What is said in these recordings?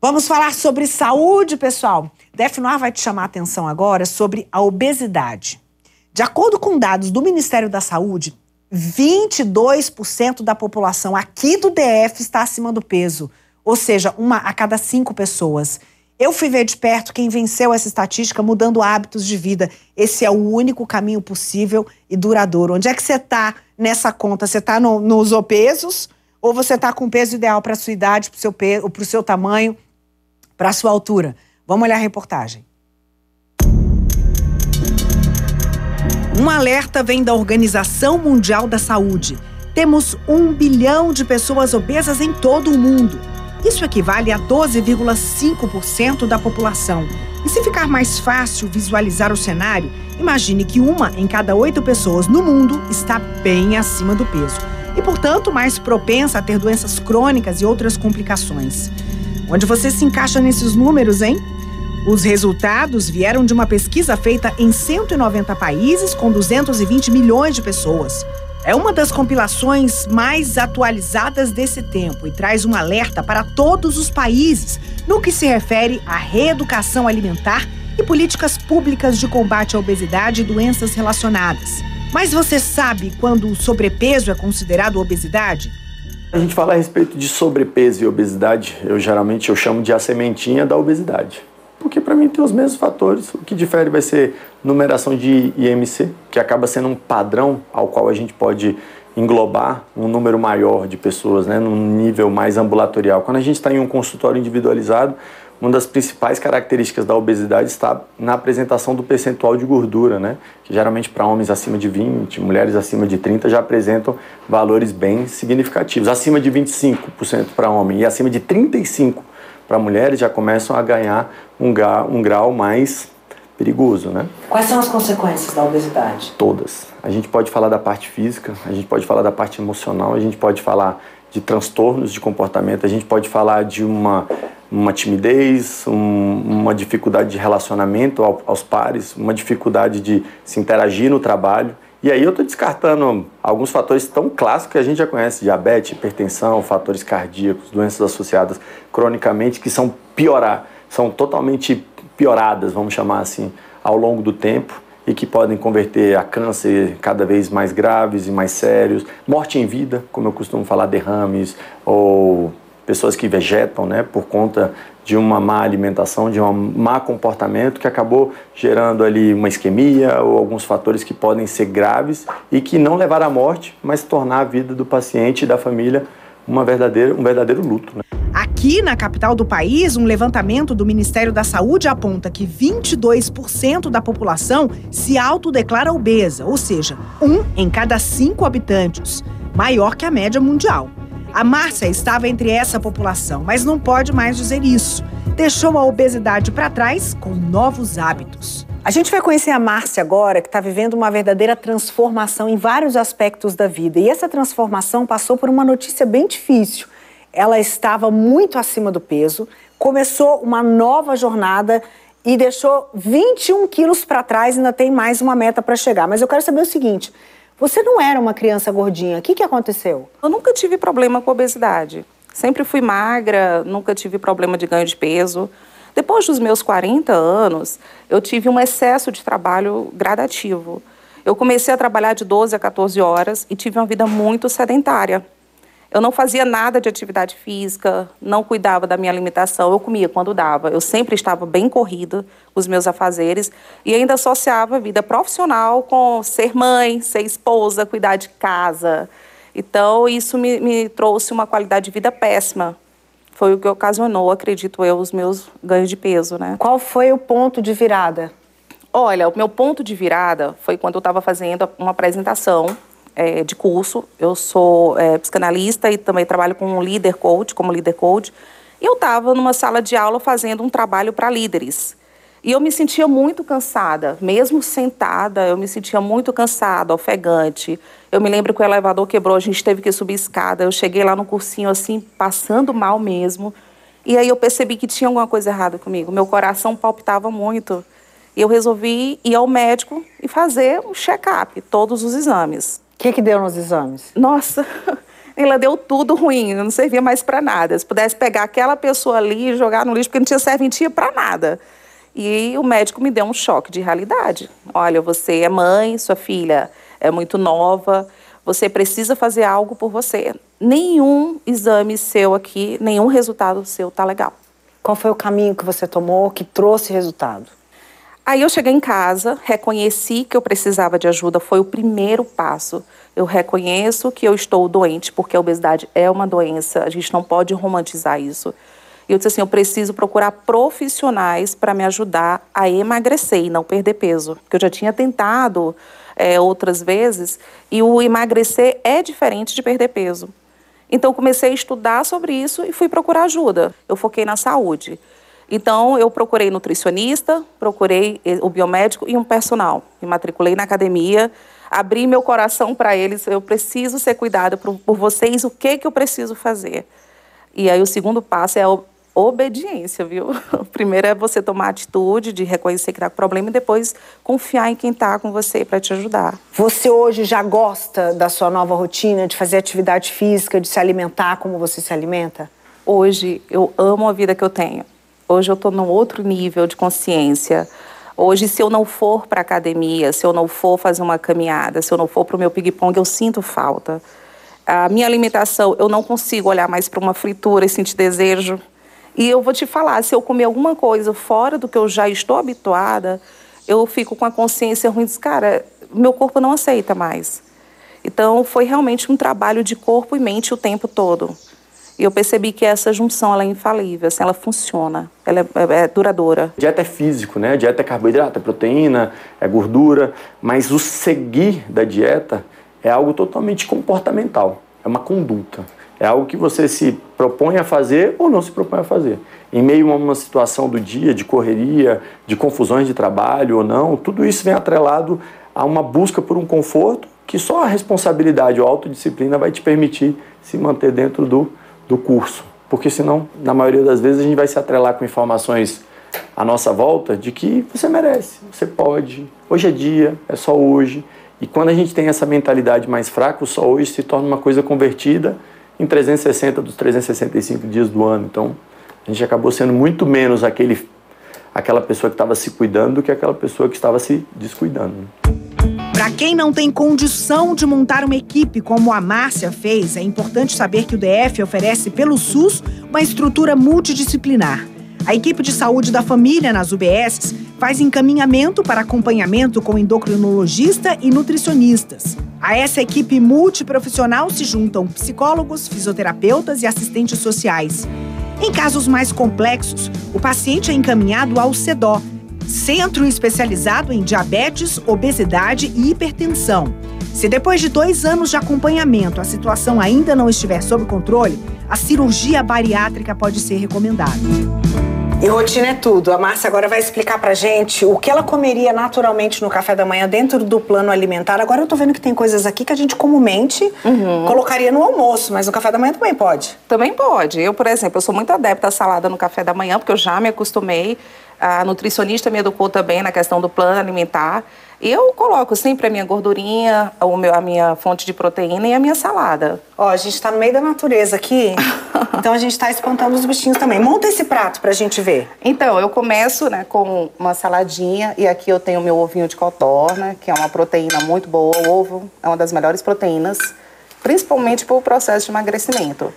Vamos falar sobre saúde, pessoal. Defnoar vai te chamar a atenção agora sobre a obesidade. De acordo com dados do Ministério da Saúde, 22% da população aqui do DF está acima do peso, ou seja, uma a cada cinco pessoas. Eu fui ver de perto quem venceu essa estatística mudando hábitos de vida. Esse é o único caminho possível e duradouro. Onde é que você está nessa conta? Você está no, nos obesos ou você está com o peso ideal para sua idade, para o seu, seu tamanho, para a sua altura? Vamos olhar a reportagem. Um alerta vem da Organização Mundial da Saúde. Temos um bilhão de pessoas obesas em todo o mundo. Isso equivale a 12,5% da população. E se ficar mais fácil visualizar o cenário, imagine que uma em cada oito pessoas no mundo está bem acima do peso e, portanto, mais propensa a ter doenças crônicas e outras complicações. Onde você se encaixa nesses números, hein? Os resultados vieram de uma pesquisa feita em 190 países com 220 milhões de pessoas. É uma das compilações mais atualizadas desse tempo e traz um alerta para todos os países no que se refere à reeducação alimentar e políticas públicas de combate à obesidade e doenças relacionadas. Mas você sabe quando o sobrepeso é considerado obesidade? A gente fala a respeito de sobrepeso e obesidade, eu geralmente eu chamo de a sementinha da obesidade porque para mim tem os mesmos fatores. O que difere vai ser numeração de IMC, que acaba sendo um padrão ao qual a gente pode englobar um número maior de pessoas, né, num nível mais ambulatorial. Quando a gente está em um consultório individualizado, uma das principais características da obesidade está na apresentação do percentual de gordura, né? que geralmente para homens acima de 20, mulheres acima de 30 já apresentam valores bem significativos. Acima de 25% para homem e acima de 35% para mulheres já começam a ganhar um grau, um grau mais perigoso, né? Quais são as consequências da obesidade? Todas. A gente pode falar da parte física, a gente pode falar da parte emocional, a gente pode falar de transtornos de comportamento, a gente pode falar de uma, uma timidez, um, uma dificuldade de relacionamento ao, aos pares, uma dificuldade de se interagir no trabalho. E aí eu estou descartando alguns fatores tão clássicos que a gente já conhece, diabetes, hipertensão, fatores cardíacos, doenças associadas cronicamente, que são piorar, são totalmente pioradas, vamos chamar assim, ao longo do tempo e que podem converter a câncer cada vez mais graves e mais sérios, morte em vida, como eu costumo falar, derrames ou pessoas que vegetam, né, por conta de uma má alimentação, de um má comportamento que acabou gerando ali uma isquemia ou alguns fatores que podem ser graves e que não levar à morte, mas tornar a vida do paciente e da família uma verdadeira, um verdadeiro luto. Né? Aqui na capital do país, um levantamento do Ministério da Saúde aponta que 22% da população se autodeclara obesa, ou seja, um em cada cinco habitantes, maior que a média mundial. A Márcia estava entre essa população, mas não pode mais dizer isso. Deixou a obesidade para trás com novos hábitos. A gente vai conhecer a Márcia agora, que está vivendo uma verdadeira transformação em vários aspectos da vida. E essa transformação passou por uma notícia bem difícil. Ela estava muito acima do peso, começou uma nova jornada e deixou 21 quilos para trás. Ainda tem mais uma meta para chegar. Mas eu quero saber o seguinte: você não era uma criança gordinha. O que, que aconteceu? Eu nunca tive problema com obesidade. Sempre fui magra, nunca tive problema de ganho de peso. Depois dos meus 40 anos, eu tive um excesso de trabalho gradativo. Eu comecei a trabalhar de 12 a 14 horas e tive uma vida muito sedentária. Eu não fazia nada de atividade física, não cuidava da minha alimentação, eu comia quando dava. Eu sempre estava bem corrida com os meus afazeres e ainda associava a vida profissional com ser mãe, ser esposa, cuidar de casa. Então, isso me, me trouxe uma qualidade de vida péssima. Foi o que ocasionou, acredito eu, os meus ganhos de peso, né? Qual foi o ponto de virada? Olha, o meu ponto de virada foi quando eu estava fazendo uma apresentação é, de curso. Eu sou é, psicanalista e também trabalho com um líder coach, como líder coach. E eu estava numa sala de aula fazendo um trabalho para líderes. E eu me sentia muito cansada, mesmo sentada, eu me sentia muito cansada, ofegante. Eu me lembro que o elevador quebrou, a gente teve que subir escada. Eu cheguei lá no cursinho assim, passando mal mesmo. E aí eu percebi que tinha alguma coisa errada comigo. Meu coração palpitava muito. E eu resolvi ir ao médico e fazer um check-up, todos os exames. O que, que deu nos exames? Nossa, ela deu tudo ruim, não servia mais para nada. Se pudesse pegar aquela pessoa ali e jogar no lixo, porque não tinha serventia para nada. E o médico me deu um choque de realidade. Olha, você é mãe, sua filha é muito nova, você precisa fazer algo por você. Nenhum exame seu aqui, nenhum resultado seu tá legal. Qual foi o caminho que você tomou que trouxe resultado? Aí eu cheguei em casa, reconheci que eu precisava de ajuda, foi o primeiro passo. Eu reconheço que eu estou doente, porque a obesidade é uma doença, a gente não pode romantizar isso. E eu disse assim: eu preciso procurar profissionais para me ajudar a emagrecer e não perder peso. Porque eu já tinha tentado é, outras vezes e o emagrecer é diferente de perder peso. Então, comecei a estudar sobre isso e fui procurar ajuda. Eu foquei na saúde. Então, eu procurei nutricionista, procurei eh, o biomédico e um personal. Me matriculei na academia, abri meu coração para eles. Eu preciso ser cuidada por, por, vocês, o que, que eu preciso fazer? E aí, o segundo passo é obediência, viu? Primeiro é você tomar atitude de reconhecer que está com problema e depois confiar em quem está com você para te ajudar. Você hoje já gosta da sua nova rotina, de fazer atividade física, de se alimentar como você se alimenta? Hoje eu amo a vida que eu tenho. Hoje eu estou num outro nível de consciência. Hoje, se eu não for para academia, se eu não for fazer uma caminhada, se eu não for para o meu ping-pong, eu sinto falta. A minha alimentação, eu não consigo olhar mais para uma fritura e sentir desejo. E eu vou te falar, se eu comer alguma coisa fora do que eu já estou habituada, eu fico com a consciência ruim, diz, cara, meu corpo não aceita mais. Então, foi realmente um trabalho de corpo e mente o tempo todo. E eu percebi que essa junção ela é infalível, assim, ela funciona, ela é, é, é duradoura. Dieta é físico, né? Dieta é carboidrato, é proteína, é gordura, mas o seguir da dieta é algo totalmente comportamental, é uma conduta. É algo que você se propõe a fazer ou não se propõe a fazer. Em meio a uma situação do dia, de correria, de confusões de trabalho ou não, tudo isso vem atrelado a uma busca por um conforto que só a responsabilidade ou autodisciplina vai te permitir se manter dentro do do curso, porque senão, na maioria das vezes, a gente vai se atrelar com informações à nossa volta de que você merece, você pode, hoje é dia, é só hoje. E quando a gente tem essa mentalidade mais fraca, o só hoje se torna uma coisa convertida em 360 dos 365 dias do ano. Então, a gente acabou sendo muito menos aquele, aquela pessoa que estava se cuidando do que aquela pessoa que estava se descuidando. Para quem não tem condição de montar uma equipe como a Márcia fez, é importante saber que o DF oferece pelo SUS uma estrutura multidisciplinar. A equipe de saúde da família nas UBSs faz encaminhamento para acompanhamento com endocrinologista e nutricionistas. A essa equipe multiprofissional se juntam psicólogos, fisioterapeutas e assistentes sociais. Em casos mais complexos, o paciente é encaminhado ao CEDO, centro especializado em diabetes, obesidade e hipertensão. Se depois de dois anos de acompanhamento a situação ainda não estiver sob controle, a cirurgia bariátrica pode ser recomendada. E rotina é tudo. A Márcia agora vai explicar pra gente o que ela comeria naturalmente no café da manhã dentro do plano alimentar. Agora eu tô vendo que tem coisas aqui que a gente comumente uhum. colocaria no almoço, mas no café da manhã também pode. Também pode. Eu, por exemplo, eu sou muito adepta à salada no café da manhã, porque eu já me acostumei a nutricionista me educou também na questão do plano alimentar. Eu coloco sempre a minha gordurinha, o meu, a minha fonte de proteína e a minha salada. Ó, a gente está no meio da natureza aqui, então a gente está espantando os bichinhos também. Monta esse prato para a gente ver. Então, eu começo né, com uma saladinha e aqui eu tenho o meu ovinho de codorna, que é uma proteína muito boa. O ovo é uma das melhores proteínas, principalmente para o processo de emagrecimento.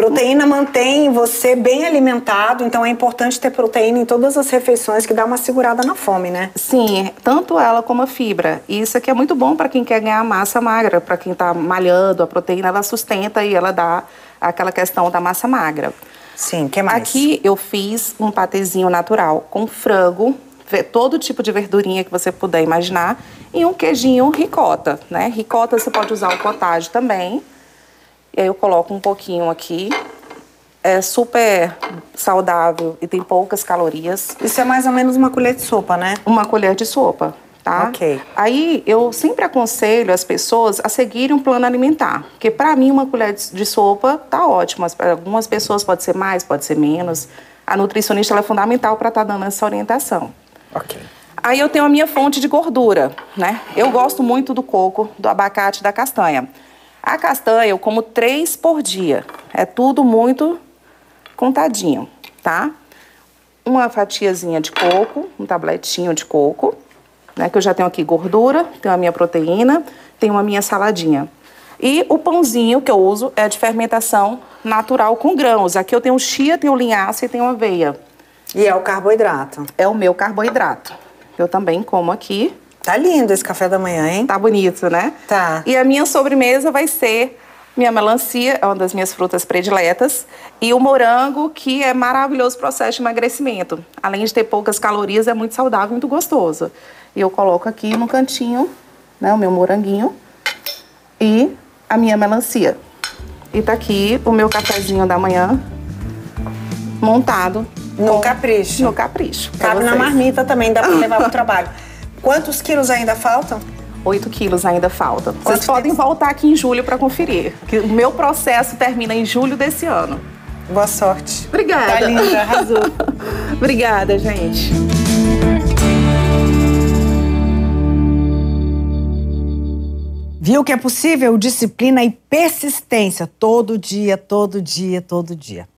Proteína mantém você bem alimentado, então é importante ter proteína em todas as refeições que dá uma segurada na fome, né? Sim, tanto ela como a fibra. E isso aqui é muito bom para quem quer ganhar massa magra, para quem está malhando, a proteína ela sustenta e ela dá aquela questão da massa magra. Sim, que mais? Aqui eu fiz um patezinho natural com frango, todo tipo de verdurinha que você puder imaginar e um queijinho ricota, né? Ricota você pode usar o cottage também. E aí eu coloco um pouquinho aqui. É super saudável e tem poucas calorias. Isso é mais ou menos uma colher de sopa, né? Uma colher de sopa, tá? Ok. Aí eu sempre aconselho as pessoas a seguirem um plano alimentar. Porque para mim uma colher de sopa tá ótima. Algumas pessoas pode ser mais, pode ser menos. A nutricionista é fundamental para estar tá dando essa orientação. Ok. Aí eu tenho a minha fonte de gordura, né? Eu gosto muito do coco, do abacate, da castanha. A castanha eu como três por dia. É tudo muito contadinho, tá? Uma fatiazinha de coco, um tabletinho de coco, né? Que eu já tenho aqui gordura, tenho a minha proteína, tenho a minha saladinha. E o pãozinho que eu uso é de fermentação natural com grãos. Aqui eu tenho chia, tenho linhaça e tenho aveia. E é o carboidrato. É o meu carboidrato. Eu também como aqui. Tá lindo esse café da manhã, hein? Tá bonito, né? Tá. E a minha sobremesa vai ser minha melancia, é uma das minhas frutas prediletas, e o morango, que é maravilhoso processo de emagrecimento. Além de ter poucas calorias, é muito saudável, muito gostoso. E eu coloco aqui no cantinho, né, o meu moranguinho e a minha melancia. E tá aqui o meu cafezinho da manhã montado. No com- capricho. No capricho. Cabe na vocês. marmita também, dá pra levar pro trabalho. Quantos quilos ainda faltam? 8 quilos ainda falta. Quanto Vocês podem voltar aqui em julho para conferir. Que o meu processo termina em julho desse ano. Boa sorte. Obrigada. Tá linda, arrasou. Obrigada, gente. Viu que é possível? Disciplina e persistência todo dia, todo dia, todo dia.